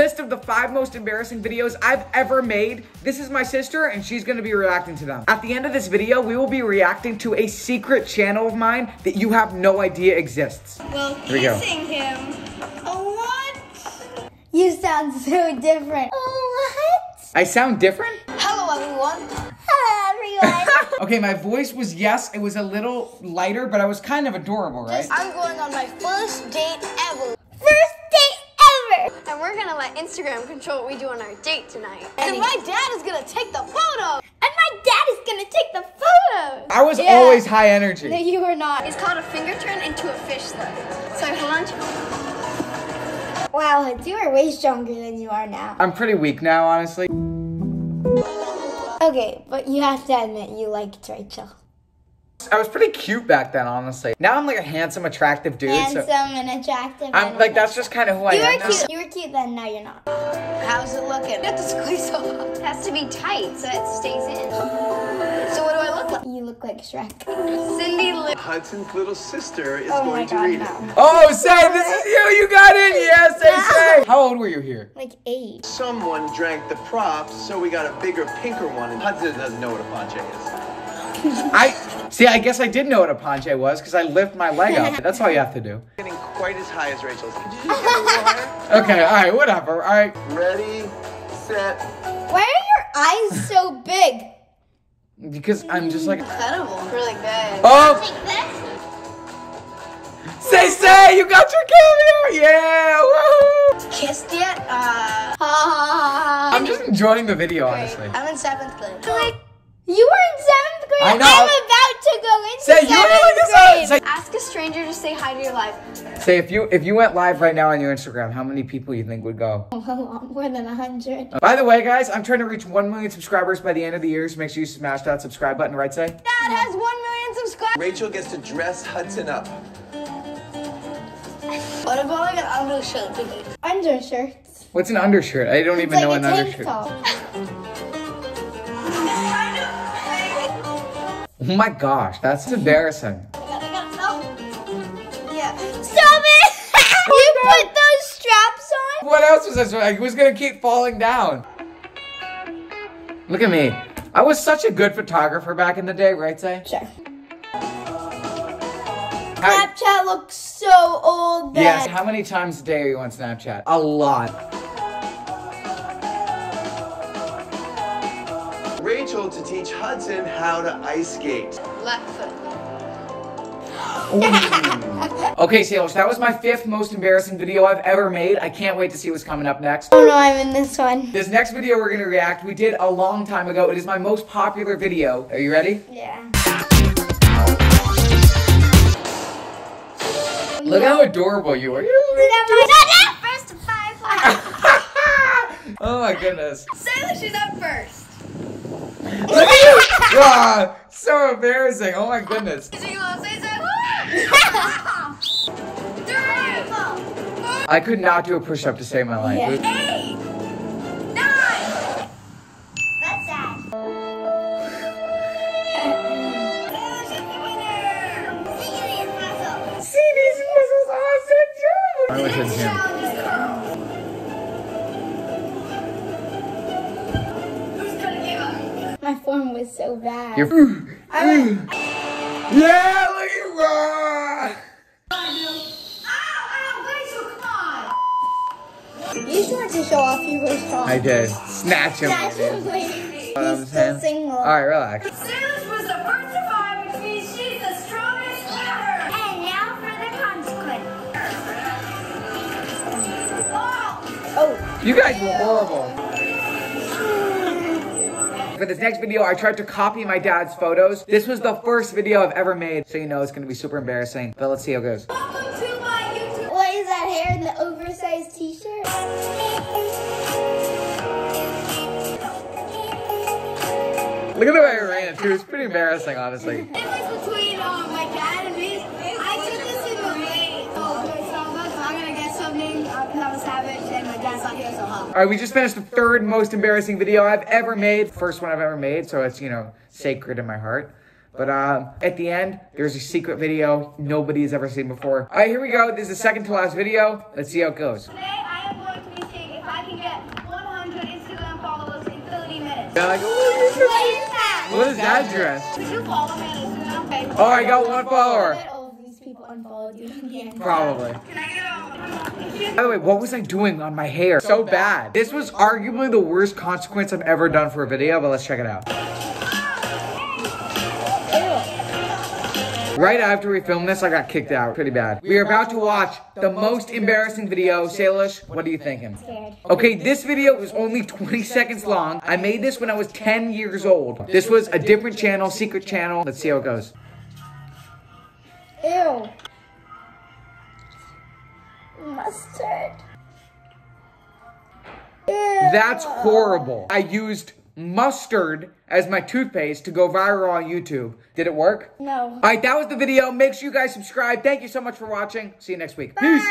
list of the five most embarrassing videos I've ever made. This is my sister, and she's gonna be reacting to them. At the end of this video, we will be reacting to a secret channel of mine that you have no idea exists. Well, Here we go. kissing him. Oh, what? You sound so different. Oh, what? I sound different? Hello, everyone. Hello, everyone. Okay, my voice was yes, it was a little lighter, but I was kind of adorable, right? I'm going on my first date ever. We're gonna let Instagram control what we do on our date tonight. And my dad is gonna take the photo. And my dad is gonna take the photos. I was Yeah. always high energy. No, you were not. It's called a finger turn into a fish though. So hold on to Wow, you are way stronger than you are now. I'm pretty weak now, honestly. Okay, but you have to admit you liked Rachel. I was pretty cute back then, honestly. Now I'm like a handsome, attractive dude. Handsome So and attractive. I'm and like that's just kind of who I am. You am. were now. cute. You were cute then. Now you're not. How's it looking? You have to squeeze off. It has to be tight so it stays in. So what do I look like? You look like Shrek. Cindy Lou. Hudson's little sister is Oh my going to god, read it. no. Oh, say this is you. You got in. Yes, say say. How old were you here? Like eight. Someone drank the props, so we got a bigger, pinker one, and Hudson doesn't know what a penché is. I see. I guess I did know what a penché was because I lift my leg up. That's all you have to do. Getting quite as high as Rachel's. Could you just get a little higher? Okay. All right. Whatever. All right. Ready, set. Why are your eyes so big? Because I'm just like. Incredible. Really good. Oh. Say say. You got your cameo. Yeah. Woo. Kissed yet? Uh, Ah. I'm just enjoying the video, honestly. I'm in seventh grade. Like, you were in seventh grade. I know. I'm about to go into Say you were like seventh this. grade. Say, Ask a stranger to say hi to your live. say if you if you went live right now on your Instagram, how many people you think would go? A lot more than a hundred. By the way, guys, I'm trying to reach 1 million subscribers by the end of the year, so make sure you smash that subscribe button, right, say? Dad has one million subscribers. Rachel gets to dress Hudson up. What about like an undershirt? today? Undershirts. What's an undershirt? I don't even It's know like an a tank undershirt. Oh my gosh, that's embarrassing. Yeah. Stop it! you put those straps on? What else was I this? I was gonna keep falling down. Look at me. I was such a good photographer back in the day, right, say? Sure. Snapchat looks so old then. yes, how many times a day are you on Snapchat? A lot. Rachel to teach Hudson how to ice skate. Left foot. Okay, Salish, that was my fifth most embarrassing video I've ever made. I can't wait to see what's coming up next. Oh no, I'm in this one. This next video we're gonna react, we did a long time ago. It is my most popular video. Are you ready? Yeah. Look how adorable you are. First five. oh my goodness. Say that she's up first. Look at you. Ah, so embarrassing. Oh my goodness. So you wanna say so? Three. I could not do a push up to save my life. Yeah. It was- Eight. Nine. That's sad. See these muscles are so terrible. I wish it My form was so bad. You're. Mm. Mm. yeah, look at Raw. You just wanted to show off you were strong. I did. Snatch him. That's dude. what What He's still saying? single. All right, relax. Salish was the first to five, which means she's the strongest ever. And now for the consequence. Oh. Oh, You guys were horrible. For this next video, I tried to copy my dad's photos. This was the first video I've ever made, so you know it's gonna be super embarrassing. But let's see how it goes. Welcome to my YouTube. what is that hair in the oversized t-shirt? Look at the way I ran, too. It's pretty embarrassing, honestly. All right, we just finished the third most embarrassing video I've ever made. First one I've ever made, so it's, you know, sacred in my heart. But um, at the end, there's a secret video nobody has ever seen before. All right, here we go. This is the second to last video. Let's see how it goes. Today, I am going to be seeing if I can get 100 Instagram followers in 30 minutes. They're like, what is, that? What is that dress? Would you follow me on Instagram? Oh, I got one follower. All these people unfollowed you. Probably. Can I get a by the way, what was I doing on my hair? So bad. This was arguably the worst consequence I've ever done for a video, but let's check it out. Right after we filmed this, I got kicked out pretty bad. We are about to watch the most embarrassing video. Salish, what are you thinking? Scared. Okay, this video was only 20 seconds long. I made this when I was 10 years old. This was a different channel, secret channel. Let's see how it goes. Ew. Mustard. Ew. That's horrible. I used mustard as my toothpaste to go viral on YouTube. Did it work? No. All right, that was the video. Make sure you guys subscribe. Thank you so much for watching. See you next week. Peace.